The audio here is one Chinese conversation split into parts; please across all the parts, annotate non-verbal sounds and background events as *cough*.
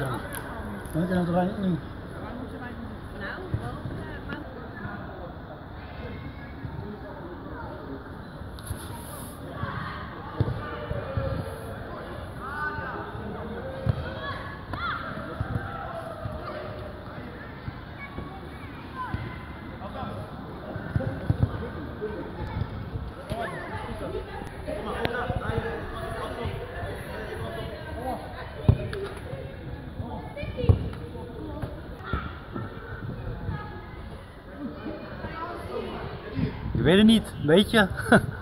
这样，然后这样，嗯。Weet het niet, weet je? *laughs*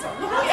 什么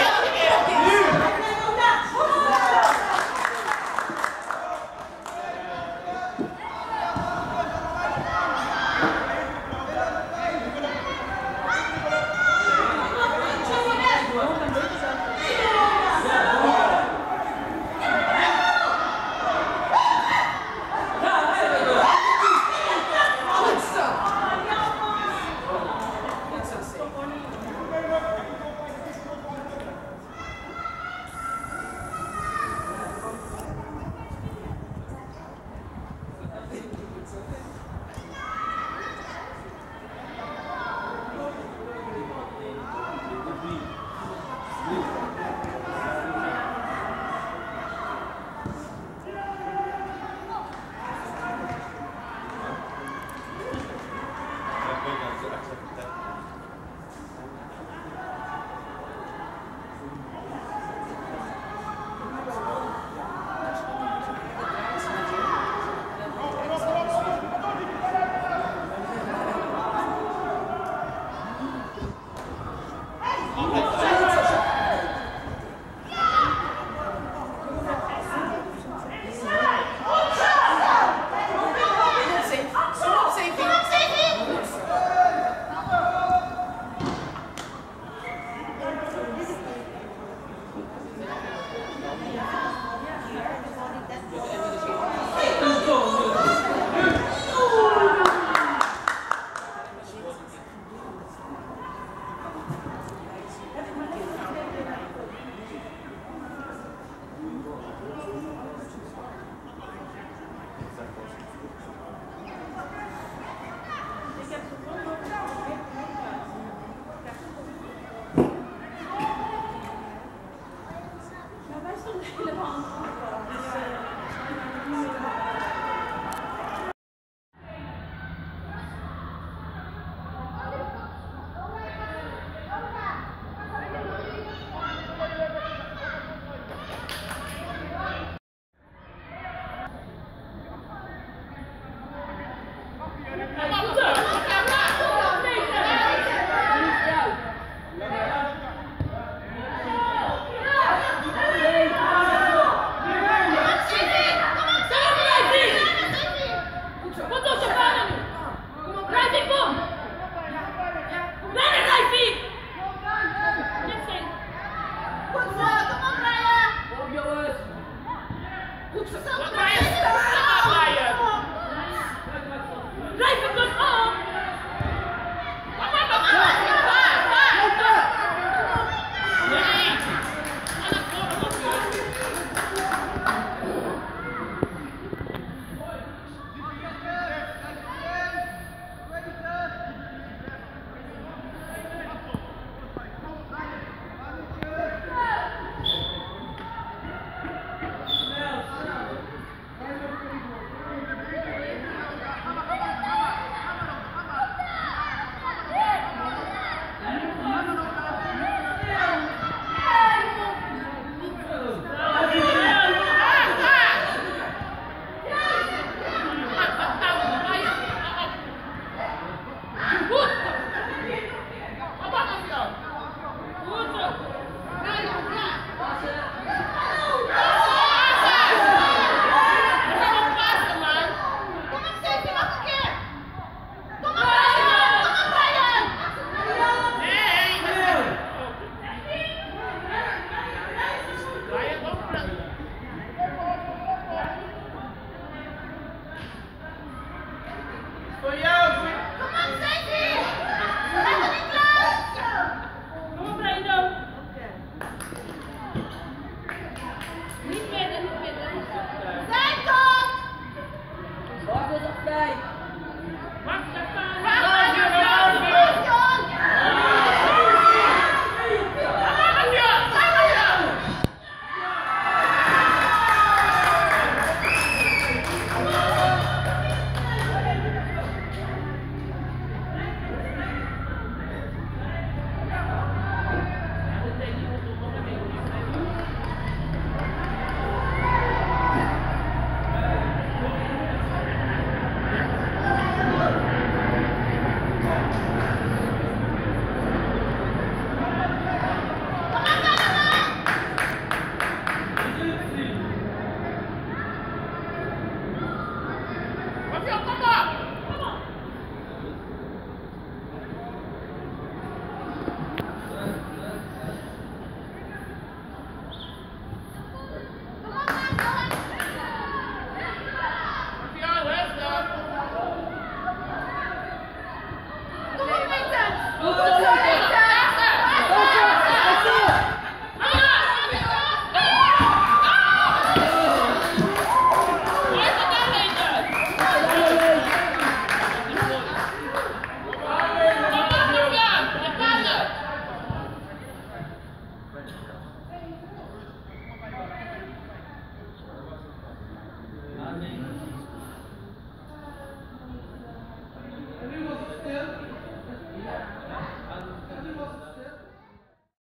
감사합니다.